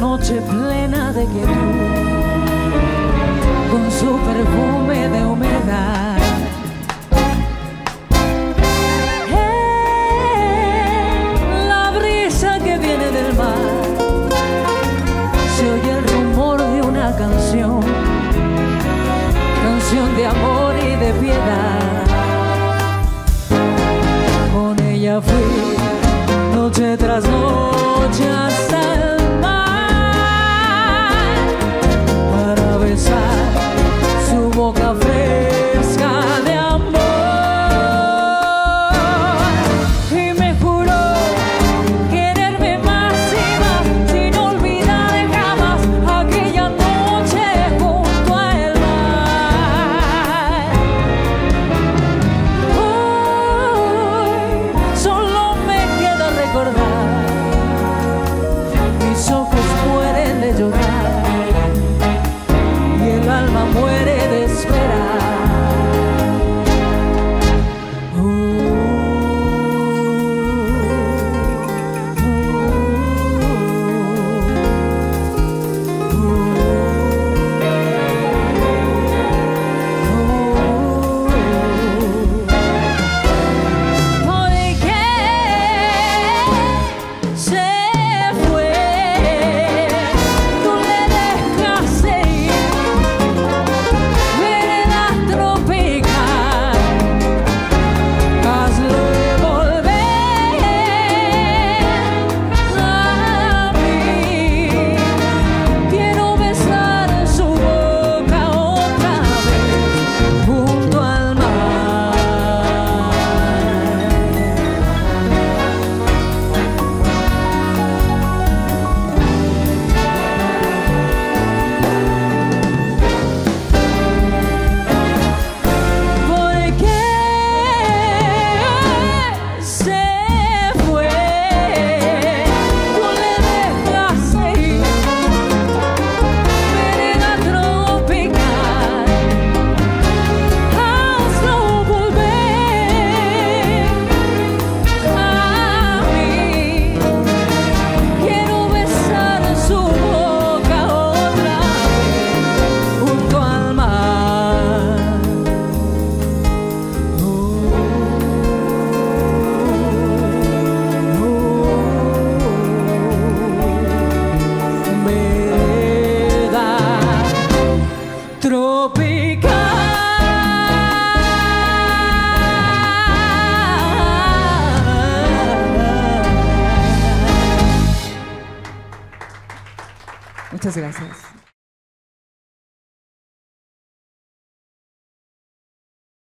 noche plena de quietud, con su perfume de humedad. La brisa que viene del mar, se oye el rumor de una canción, canción de amor y de piedad. Con ella fui noche tras noche. Muchas gracias.